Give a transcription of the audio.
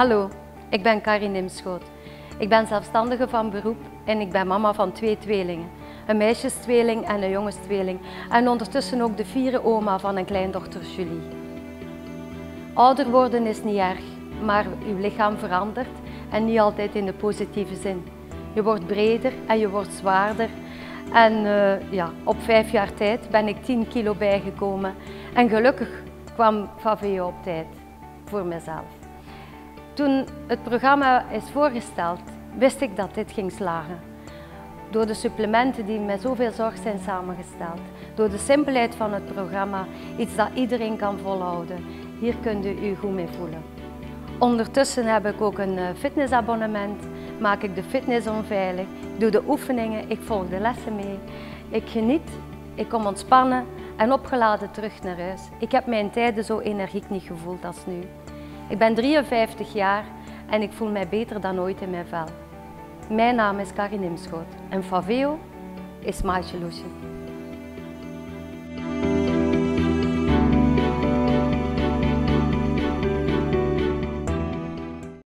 Hallo, ik ben Karin Nimschoot. Ik ben zelfstandige van beroep en ik ben mama van twee tweelingen. Een meisjestweeling en een jongenstweeling. En ondertussen ook de vierde oma van een kleindochter Julie. Ouder worden is niet erg, maar uw lichaam verandert en niet altijd in de positieve zin. Je wordt breder en je wordt zwaarder. En uh, ja, op vijf jaar tijd ben ik 10 kilo bijgekomen. En gelukkig kwam Faveo op tijd voor mezelf. Toen het programma is voorgesteld, wist ik dat dit ging slagen. Door de supplementen die met zoveel zorg zijn samengesteld. Door de simpelheid van het programma, iets dat iedereen kan volhouden. Hier kunt u u goed mee voelen. Ondertussen heb ik ook een fitnessabonnement, maak ik de fitness onveilig, doe de oefeningen, ik volg de lessen mee. Ik geniet, ik kom ontspannen en opgeladen terug naar huis. Ik heb mijn tijden zo energiek niet gevoeld als nu. Ik ben 53 jaar en ik voel mij beter dan ooit in mijn vel. Mijn naam is Karin Imschoot en Faveo is My Solution.